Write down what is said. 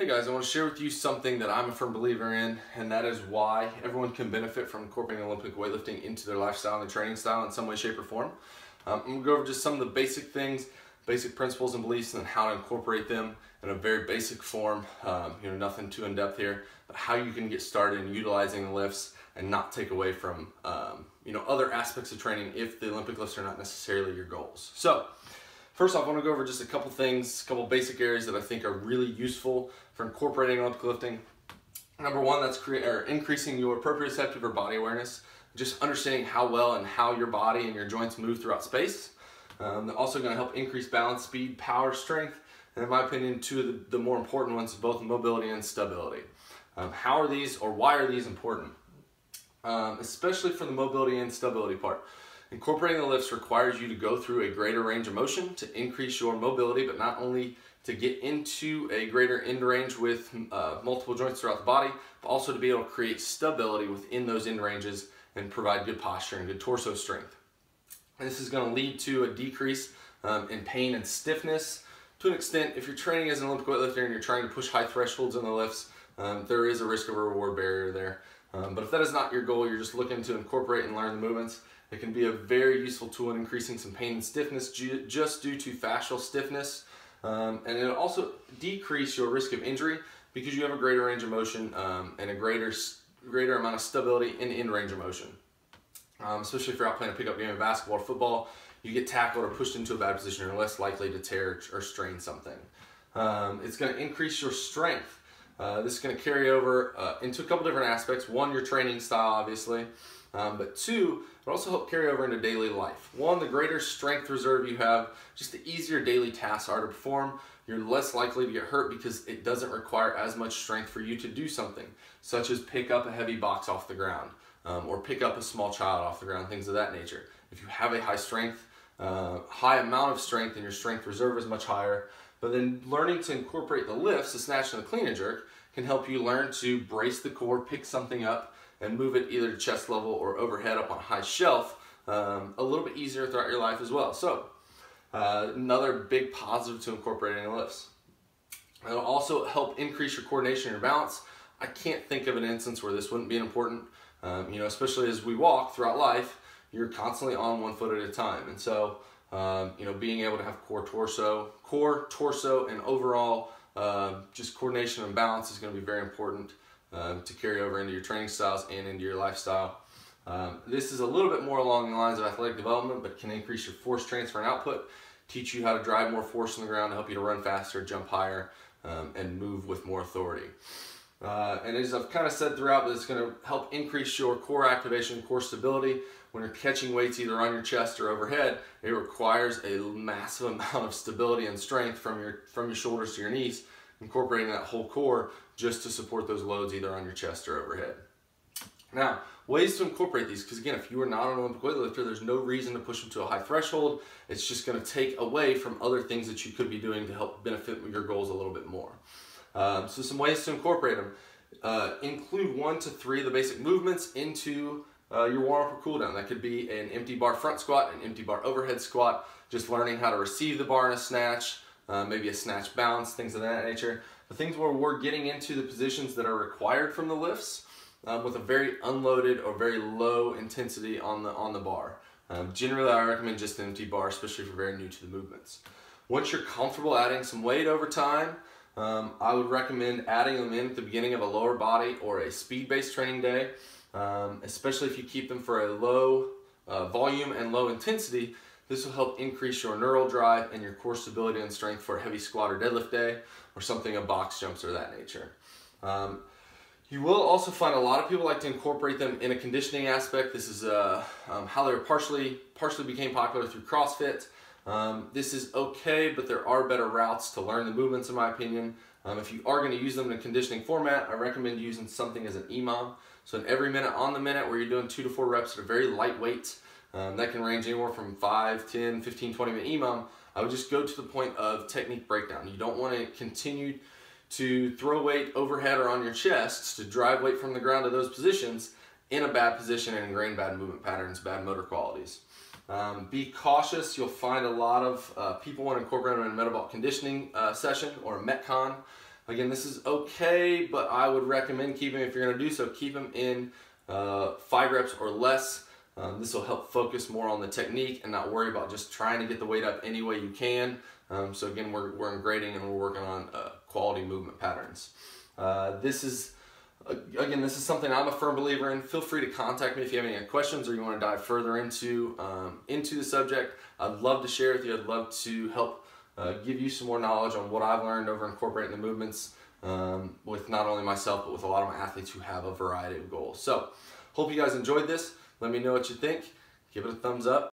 Hey guys, I want to share with you something that I'm a firm believer in, and that is why everyone can benefit from incorporating Olympic weightlifting into their lifestyle and their training style in some way, shape, or form. Um, I'm going to go over just some of the basic things, basic principles and beliefs, and how to incorporate them in a very basic form. Um, you know, nothing too in depth here, but how you can get started in utilizing the lifts and not take away from um, you know other aspects of training if the Olympic lifts are not necessarily your goals. So. First off, I want to go over just a couple things, a couple basic areas that I think are really useful for incorporating Olympic lifting. Number one, that's create, or increasing your proprioceptive or body awareness, just understanding how well and how your body and your joints move throughout space. Um, they're also going to help increase balance, speed, power, strength, and in my opinion, two of the, the more important ones, both mobility and stability. Um, how are these, or why are these important? Um, especially for the mobility and stability part. Incorporating the lifts requires you to go through a greater range of motion to increase your mobility, but not only to get into a greater end range with uh, multiple joints throughout the body, but also to be able to create stability within those end ranges and provide good posture and good torso strength. And this is going to lead to a decrease um, in pain and stiffness. To an extent, if you're training as an Olympic weightlifter and you're trying to push high thresholds in the lifts, um, there is a risk of a reward barrier there. Um, but if that is not your goal, you're just looking to incorporate and learn the movements, it can be a very useful tool in increasing some pain and stiffness just due to fascial stiffness. Um, and it'll also decrease your risk of injury because you have a greater range of motion um, and a greater, greater amount of stability in in range of motion. Um, especially if you're out playing a pickup game of basketball or football, you get tackled or pushed into a bad position, you're less likely to tear or strain something. Um, it's going to increase your strength. Uh, this is going to carry over uh, into a couple different aspects. One, your training style, obviously. Um, but two, it also help carry over into daily life. One, the greater strength reserve you have, just the easier daily tasks are to perform. You're less likely to get hurt because it doesn't require as much strength for you to do something, such as pick up a heavy box off the ground um, or pick up a small child off the ground, things of that nature. If you have a high strength, uh, high amount of strength and your strength reserve is much higher, but then learning to incorporate the lifts, the snatch and the clean and jerk, can help you learn to brace the core, pick something up, and move it either to chest level or overhead up on a high shelf um, a little bit easier throughout your life as well. So uh, another big positive to incorporating lifts. It'll also help increase your coordination and your balance. I can't think of an instance where this wouldn't be important, um, you know, especially as we walk throughout life, you're constantly on one foot at a time. And so, um, you know, being able to have core torso, core, torso, and overall uh, just coordination and balance is going to be very important um, to carry over into your training styles and into your lifestyle. Um, this is a little bit more along the lines of athletic development, but can increase your force transfer and output, teach you how to drive more force on the ground to help you to run faster, jump higher, um, and move with more authority. Uh, and as I've kind of said throughout, but it's going to help increase your core activation, core stability. When you're catching weights either on your chest or overhead, it requires a massive amount of stability and strength from your from your shoulders to your knees incorporating that whole core just to support those loads either on your chest or overhead. Now, ways to incorporate these, because again, if you are not an Olympic weightlifter, there's no reason to push them to a high threshold. It's just going to take away from other things that you could be doing to help benefit your goals a little bit more. Um, so some ways to incorporate them. Uh, include one to three of the basic movements into uh, your warm-up or cool down. That could be an empty bar front squat, an empty bar overhead squat, just learning how to receive the bar in a snatch, uh, maybe a snatch balance, things of that nature. The things where we're getting into the positions that are required from the lifts um, with a very unloaded or very low intensity on the, on the bar. Um, generally, I recommend just an empty bar, especially if you're very new to the movements. Once you're comfortable adding some weight over time, um, I would recommend adding them in at the beginning of a lower body or a speed-based training day, um, especially if you keep them for a low uh, volume and low intensity this will help increase your neural drive and your core stability and strength for a heavy squat or deadlift day or something of box jumps or that nature. Um, you will also find a lot of people like to incorporate them in a conditioning aspect. This is uh, um, how they partially, partially became popular through CrossFit. Um, this is okay, but there are better routes to learn the movements in my opinion. Um, if you are going to use them in a conditioning format, I recommend using something as an EMOM. So in every minute on the minute where you're doing two to four reps at a very lightweight, um, that can range anywhere from 5, 10, 15, 20 minute EMOM. I would just go to the point of technique breakdown. You don't want to continue to throw weight overhead or on your chest to drive weight from the ground to those positions in a bad position and ingrain bad movement patterns, bad motor qualities. Um, be cautious. You'll find a lot of uh, people want to incorporate them in a metabolic conditioning uh, session or a Metcon. Again, this is okay, but I would recommend keeping, if you're gonna do so, keep them in uh, five reps or less. Um, this will help focus more on the technique and not worry about just trying to get the weight up any way you can. Um, so again, we're, we're in grading and we're working on uh, quality movement patterns. Uh, this is, again, this is something I'm a firm believer in. Feel free to contact me if you have any questions or you want to dive further into, um, into the subject. I'd love to share with you. I'd love to help uh, give you some more knowledge on what I've learned over incorporating the movements um, with not only myself, but with a lot of my athletes who have a variety of goals. So, hope you guys enjoyed this. Let me know what you think. Give it a thumbs up.